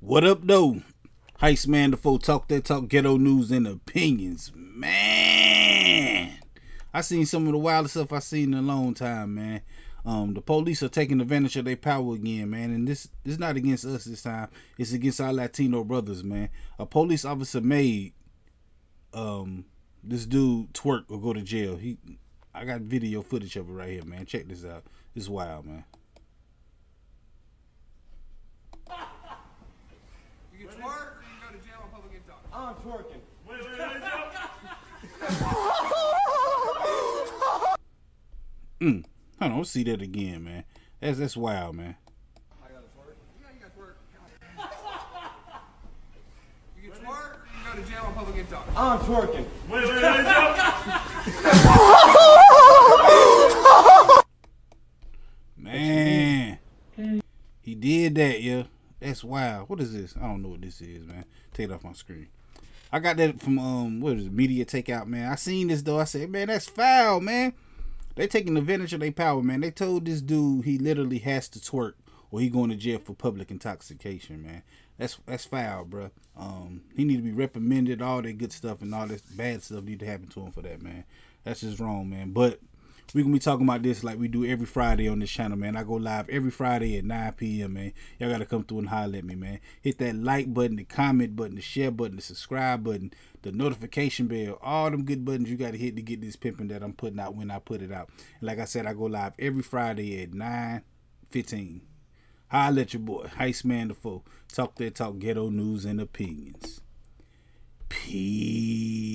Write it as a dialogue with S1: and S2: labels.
S1: What up, though? Heist Man, the foe talk that talk ghetto news and opinions. Man, I seen some of the wildest stuff I seen in a long time, man. Um, the police are taking advantage of their power again, man. And this is not against us this time. It's against our Latino brothers, man. A police officer made um this dude twerk or go to jail. He I got video footage of it right here, man. Check this out. It's wild, man.
S2: You can twerk or you can go to jail on public TikTok.
S3: I'm twerking.
S4: Wait, wait, wait, wait.
S1: Mm. Hold on, let's see that again, man. That's that's wild, man.
S2: I gotta twerk. Yeah, you gotta twerk. You can twerk you go to jail on public TikTok.
S3: I'm twerking.
S4: Wait, wait, wait, wait.
S1: Man. He did that, yeah. That's wild. What is this? I don't know what this is, man. Take it off my screen. I got that from um what is it, media takeout, man. I seen this though. I said, man, that's foul, man. They taking advantage of their power, man. They told this dude he literally has to twerk or he going to jail for public intoxication, man. That's that's foul, bro. Um, he need to be reprimanded. All that good stuff and all this bad stuff need to happen to him for that, man. That's just wrong, man. But we gonna be talking about this like we do every Friday on this channel, man. I go live every Friday at 9 p.m. man. Y'all gotta come through and holler at me, man. Hit that like button, the comment button, the share button, the subscribe button, the notification bell, all them good buttons you gotta hit to get this pimping that I'm putting out when I put it out. And like I said, I go live every Friday at 9 15. Holla at your boy, Heist Man the Foe. Talk that talk, ghetto news and opinions. Peace.